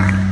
Yeah.